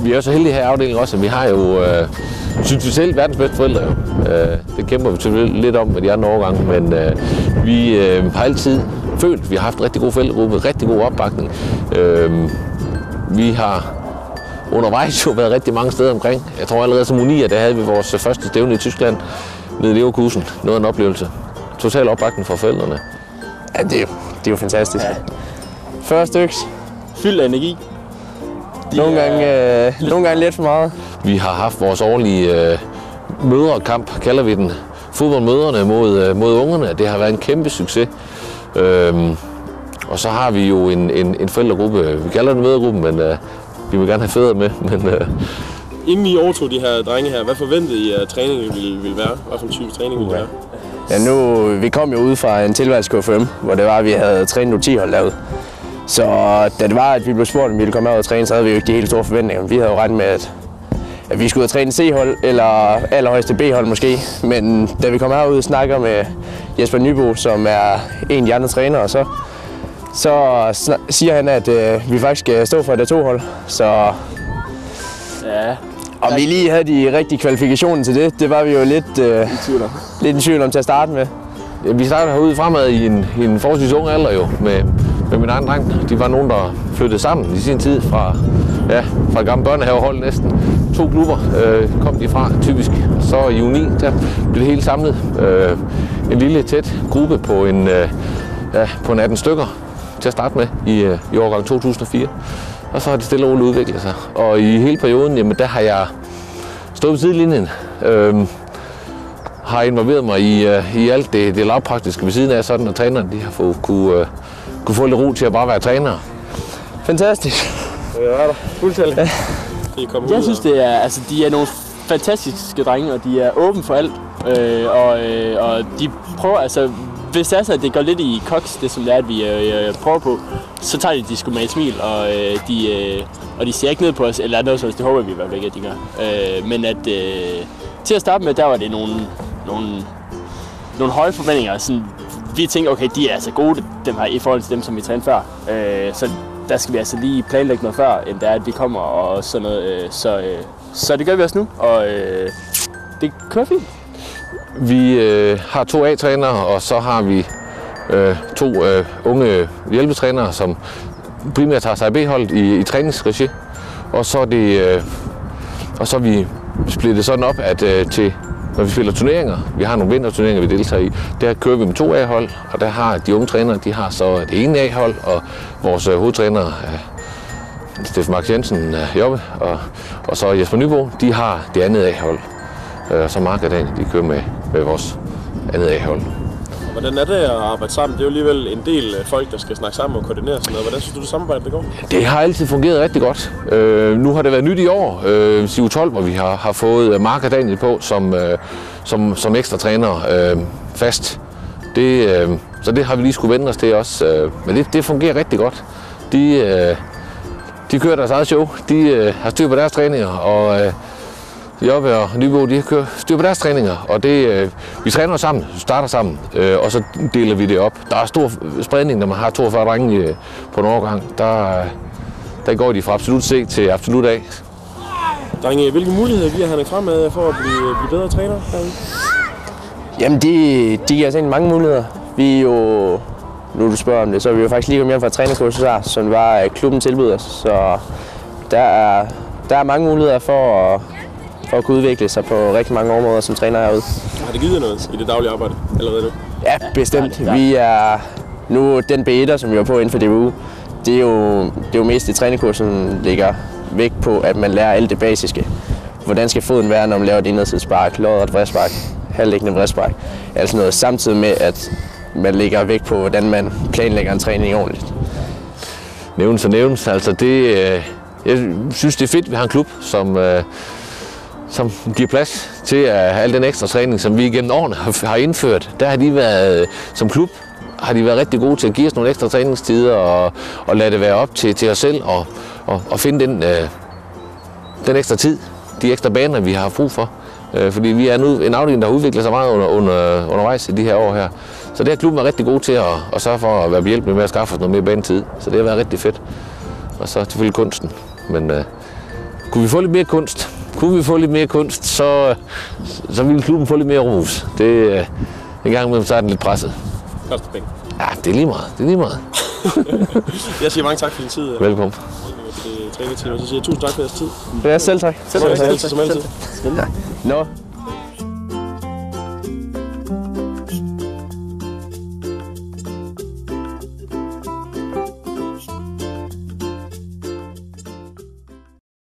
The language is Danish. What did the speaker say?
vi er jo så heldige her i afdelingen også, at vi har jo, øh, synes vi selv, verdens bedste forældre jo. Øh, det kæmper vi selvfølgelig lidt om med de andre årgange, men øh, vi øh, har altid følt, at vi har haft rigtig god forældregruppe, rigtig god opbakning. Øh, vi har undervejs jo været rigtig mange steder omkring. Jeg tror allerede som unier, der havde vi vores første stævne i Tyskland nede i Leverkusen. Noget af en oplevelse. Total opbakning fra forældrene. Ja, det er jo, det er jo fantastisk. Ja. 40 styks. Fyldt af energi. De nogle, er... gange, øh, nogle gange lidt for meget. Vi har haft vores årlige øh, møderkamp, kalder vi den. Fodboldmøderne mod, øh, mod ungerne. Det har været en kæmpe succes. Øhm, og så har vi jo en, en, en forældregruppe. Vi kalder den mødergruppen, men øh, vi vil gerne have fædre med. Men, øh, Inden I overtog de her drenge her, hvad forventede I, at træningen ville, ville være? Hvad for en type træning ville være? Ja, nu, vi kom jo ud fra en tilværelse KFM, hvor det var, at vi havde trænet 10 hold lavet. Så da det var, at vi blev spurgt, om vi ville komme ud og træne, så havde vi jo ikke de helt store forventninger. Vi havde jo regnet med, at, at vi skulle ud og træne C-hold, eller allerhøjeste B-hold måske. Men da vi kom herud og snakker med Jesper Nybo, som er en af de andre trænere, så, så siger han, at øh, vi faktisk skal stå for et A2-hold. Så ja. Om vi lige havde de rigtige kvalifikationer til det, det var vi jo lidt, øh, lidt i tvivl om til at starte med. Vi startede herude fremad i en, i en forholdsvis ung alder jo, med, med min egen dreng. De var nogen, der flyttede sammen i sin tid fra, ja, fra gamle børnehavehold næsten. To klubber øh, kom de fra, typisk. Så i juni, der blev det hele samlet. Øh, en lille tæt gruppe på en, øh, ja, på en 18 stykker til at starte med i, øh, i årgang 2004. Og så har det stille og roligt udviklet sig. Og i hele perioden, jamen, der har jeg stået på sidelinjen. Øh, har involveret mig i, uh, i alt det, det lavpraktiske ved siden af, sådan at trænerne de har fået, kunne, uh, kunne få lidt ro til at bare være trænere. Fantastisk. Ja, er der. Fuldtændig. Ja. I kommet Jeg synes, det er, altså, de er nogle fantastiske drenge, og de er åbne for alt. Øh, og, øh, og de prøver, altså, hvis det er så, at det går lidt i koks, det som det er, at vi øh, prøver på, så tager de de sgu med et smil, og, øh, de, øh, og de ser ikke ned på os, eller noget sådan, det håber vi i hvert fald ikke, at de gør. Øh, men at øh, til at starte med, der var det nogle, nogle, nogle høje forventninger. Sådan, vi tænkte, okay, de er altså gode, dem her, i forhold til dem, som vi trænede før. Øh, så der skal vi altså lige planlægge noget før, end det er, at vi kommer og sådan noget. Øh, så, øh, så det gør vi også nu, og øh, det kører fint. Vi øh, har to A-trænere, og så har vi øh, to øh, unge hjælpetrænere, som primært tager sig af B-holdet i, i træningsregi. Og så er det, øh, og så er vi splittet sådan op, at øh, til når vi spiller turneringer, vi har nogle vinterturneringer, vi deltager i, der kører vi med to A-hold, og der har de unge trænere, de har så det ene A-hold, og vores øh, hovedtræner, øh, Steffen Max Jensen, øh, Jobbe, og, og så Jesper Nybo, de har det andet A-hold. Øh, og så Mark og Daniel, de kører med, med vores andet A-hold. Hvordan er det at arbejde sammen? Det er jo alligevel en del øh, folk, der skal snakke sammen og koordinere sådan noget. Hvordan synes du, det samarbejde det går? Det har altid fungeret rigtig godt. Øh, nu har det været nyt i år, øh, Siv 12, hvor vi har, har fået øh, Mark og Daniel på som, øh, som, som ekstra træner øh, fast. Det, øh, så det har vi lige skulle vende os til også. Øh, men det, det fungerer rigtig godt. De, øh, de kører deres eget show. De øh, har styr på deres træninger, og øh, Jobbe og Nybo, de kører styr på deres træninger, og det, øh, vi træner sammen, starter sammen, øh, og så deler vi det op. Der er stor spredning, når man har 42 drenge øh, på en årgang. Der, der går de fra absolut C til absolut A. Drenge, hvilke muligheder giver han fremad for at blive, blive bedre træner? Drenge? Jamen, de, de giver os egentlig mange muligheder. Vi er jo, nu du spørger om det, så er vi jo faktisk lige kommet hjem fra et trænerkursus her, som var at klubben tilbyder os. Så der er, der er mange muligheder for at, for at kunne udvikle sig på rigtig mange områder som træner herude. Har det givet noget i det daglige arbejde allerede nu? Ja, bestemt. Vi er nu den B1'er, som vi var på inden for DBU. Det er jo, det er jo mest i trænerkursen ligger vægt på, at man lærer alt det basiske. Hvordan skal foden være, når man laver et indadsidsspark, lodret vredspark, halvliggende vredspark. Altså noget samtidig med, at man lægger vægt på, hvordan man planlægger en træning ordentligt. Nævnes og nævnes. Altså det, øh, jeg synes, det er fedt, at vi har en klub, som, øh, som giver plads til at al den ekstra træning, som vi gennem årene har, har indført. Der har de været, øh, som klub, har de været rigtig gode til at give os nogle ekstra træningstider og, og lade det være op til, til os selv og, og, og finde den, øh, den ekstra tid, de ekstra baner, vi har brug for. Øh, fordi vi er nu en afdeling, der har udviklet sig meget under, under, undervejs i de her år her. Så det har klubben været rigtig god til at, at sørge for at være behjælpelig med at skaffe os noget mere banetid. Så det har været rigtig fedt. Og så selvfølgelig kunsten. Men øh, kunne vi få lidt mere kunst, kunne vi få lidt mere kunst, så, så ville klubben få lidt mere ros. Det øh, en gang imellem, så er den lidt presset. Koster penge. Ja, det er lige meget. Det er lige meget. Jeg siger mange tak for din tid. Velkommen. til trænerteamet. Så siger jeg tusind tak for jeres tid. Ja, selv tak. Selv tak. Som altid. Nå,